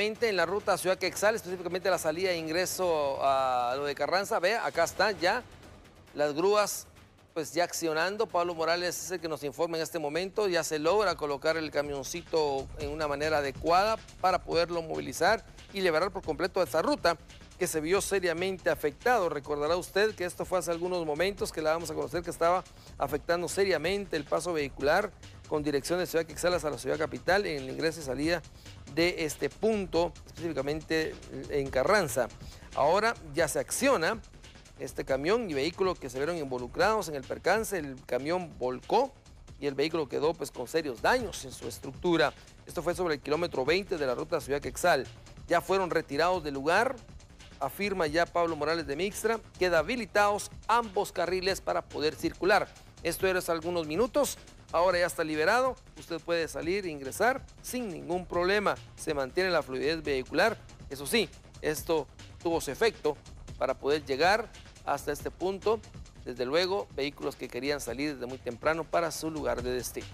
En la ruta Ciudad Quexal, específicamente la salida e ingreso a lo de Carranza, vea, acá están ya las grúas pues ya accionando. Pablo Morales es el que nos informa en este momento. Ya se logra colocar el camioncito en una manera adecuada para poderlo movilizar y liberar por completo esta ruta que se vio seriamente afectado. Recordará usted que esto fue hace algunos momentos que la vamos a conocer que estaba afectando seriamente el paso vehicular con dirección de Ciudad Quexalas a la ciudad capital en el ingreso y salida de este punto, específicamente en Carranza. Ahora ya se acciona este camión y vehículo que se vieron involucrados en el percance. El camión volcó y el vehículo quedó pues con serios daños en su estructura. Esto fue sobre el kilómetro 20 de la ruta Ciudad Quexal. Ya fueron retirados del lugar, afirma ya Pablo Morales de Mixtra, queda habilitados ambos carriles para poder circular. Esto era algunos minutos, ahora ya está liberado, usted puede salir e ingresar sin ningún problema, se mantiene la fluidez vehicular. Eso sí, esto tuvo su efecto para poder llegar hasta este punto. Desde luego, vehículos que querían salir desde muy temprano para su lugar de destino.